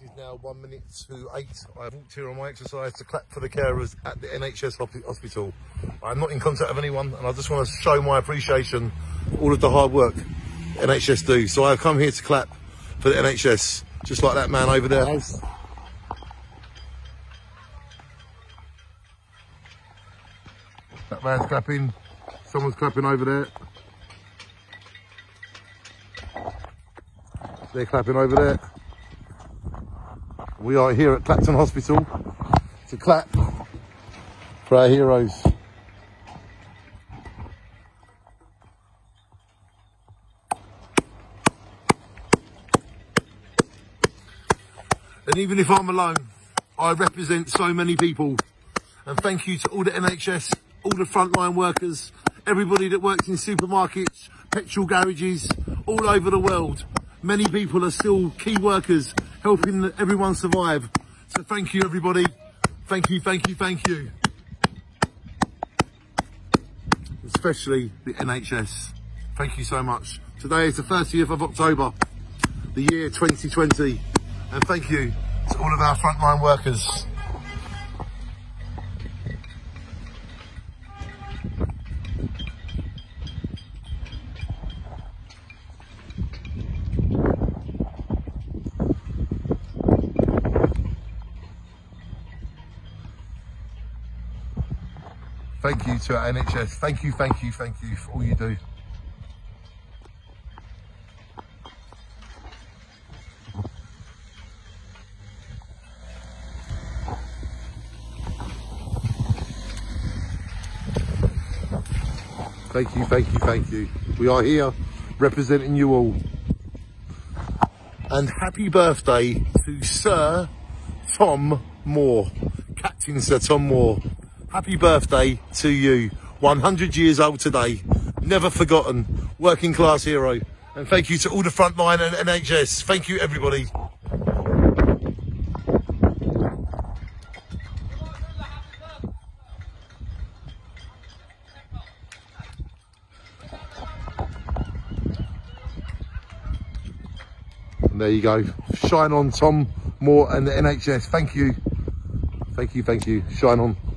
It is now one minute to eight. I've walked here on my exercise to clap for the carers at the NHS hospital. I'm not in contact with anyone and I just want to show my appreciation for all of the hard work NHS do. So I've come here to clap for the NHS, just like that man over there has. That man's clapping. Someone's clapping over there. They're clapping over there. We are here at Clacton Hospital to clap for our heroes. And even if I'm alone, I represent so many people. And thank you to all the NHS, all the frontline workers, everybody that works in supermarkets, petrol garages, all over the world. Many people are still key workers helping everyone survive. So thank you everybody. Thank you, thank you, thank you. Especially the NHS. Thank you so much. Today is the 30th of October, the year 2020. And thank you to all of our frontline workers. Thank you to our NHS. Thank you, thank you, thank you for all you do. Thank you, thank you, thank you. We are here representing you all. And happy birthday to Sir Tom Moore, Captain Sir Tom Moore. Happy birthday to you. 100 years old today. Never forgotten. Working class hero. And thank you to all the frontline and NHS. Thank you, everybody. There you go. Shine on Tom Moore and the NHS. Thank you. Thank you, thank you. Shine on.